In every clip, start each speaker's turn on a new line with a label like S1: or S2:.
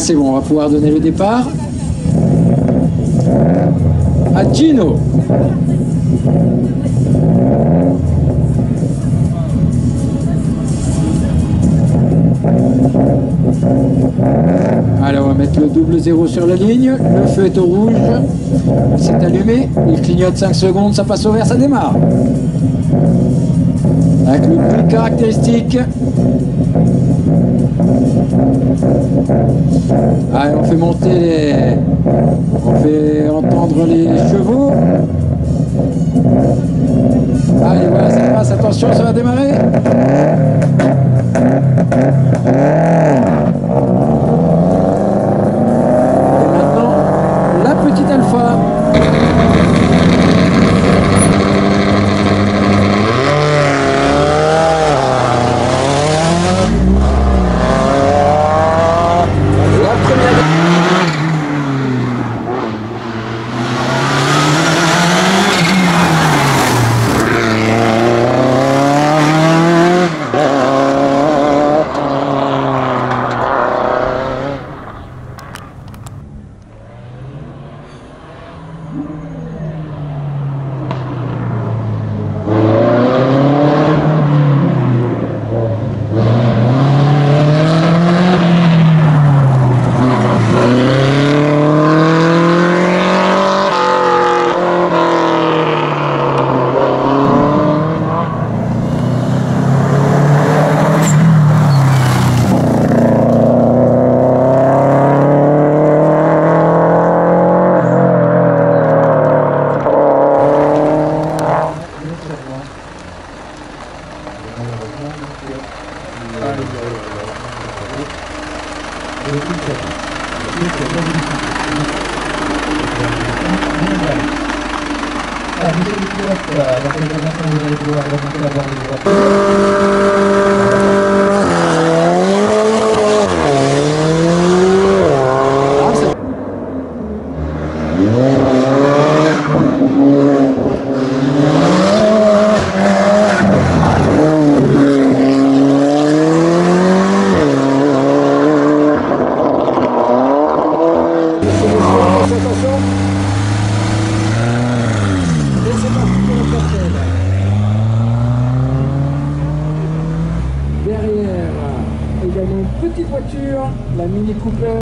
S1: c'est bon, on va pouvoir donner le départ. À Gino. Allez, on va mettre le double zéro sur la ligne. Le feu est au rouge. C'est allumé. Il clignote 5 secondes. Ça passe au vert. Ça démarre. Avec le bruit caractéristique. Allez, on fait monter les... On fait entendre les chevaux. Allez, voilà, ça passe. Attention, ça va démarrer. dua dan tiga belas Mini Cooper.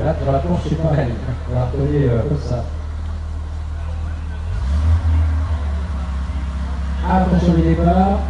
S2: Là, pour la planche, c'est. On va recoller euh, comme ça. Attention les départs.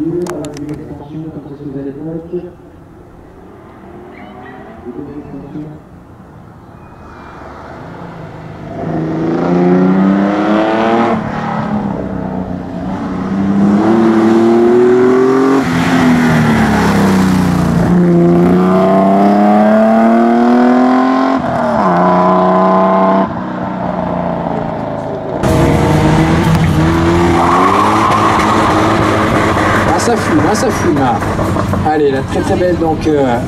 S1: libre a la manifestación contra su derecho y manifestación ça fume, ah ça fume. Allez, la très très belle donc. euh,